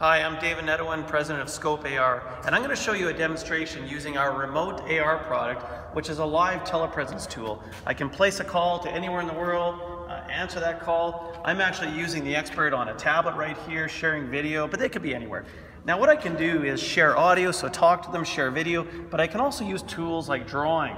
Hi, I'm David Nedohin, president of Scope AR, and I'm going to show you a demonstration using our remote AR product, which is a live telepresence tool. I can place a call to anywhere in the world, uh, answer that call. I'm actually using the expert on a tablet right here, sharing video, but they could be anywhere. Now what I can do is share audio, so talk to them, share video, but I can also use tools like drawing,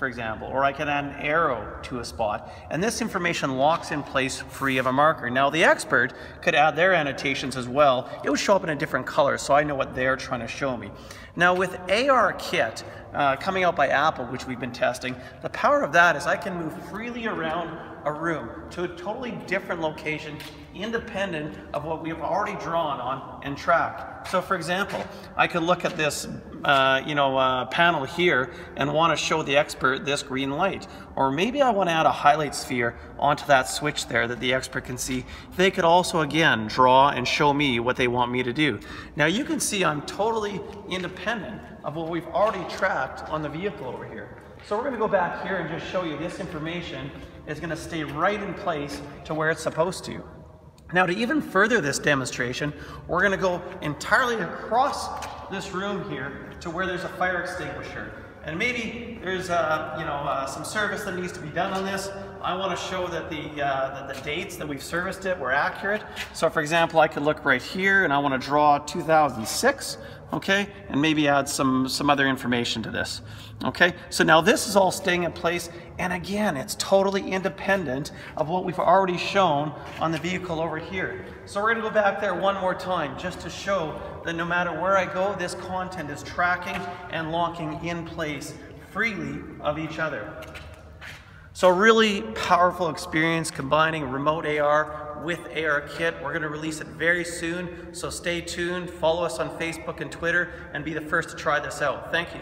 for example, or I can add an arrow to a spot. And this information locks in place free of a marker. Now the expert could add their annotations as well. It would show up in a different color so I know what they're trying to show me. Now with AR Kit, uh, coming out by Apple, which we've been testing, the power of that is I can move freely around a room to a totally different location independent of what we have already drawn on and tracked. So for example, I could look at this uh, you know, uh, panel here and want to show the expert this green light. Or maybe I want to add a highlight sphere onto that switch there that the expert can see. They could also again draw and show me what they want me to do. Now you can see I'm totally independent of what we've already tracked on the vehicle over here. So we're going to go back here and just show you this information is going to stay right in place to where it's supposed to. Now to even further this demonstration, we're going to go entirely across this room here to where there's a fire extinguisher. And maybe there's uh, you know uh, some service that needs to be done on this. I want to show that the uh, that the dates that we've serviced it were accurate. So for example, I could look right here and I want to draw 2006 okay? And maybe add some, some other information to this, okay? So now this is all staying in place, and again, it's totally independent of what we've already shown on the vehicle over here. So we're gonna go back there one more time just to show that no matter where I go, this content is tracking and locking in place freely of each other. So a really powerful experience combining remote AR with AR Kit. We're going to release it very soon, so stay tuned. Follow us on Facebook and Twitter and be the first to try this out. Thank you.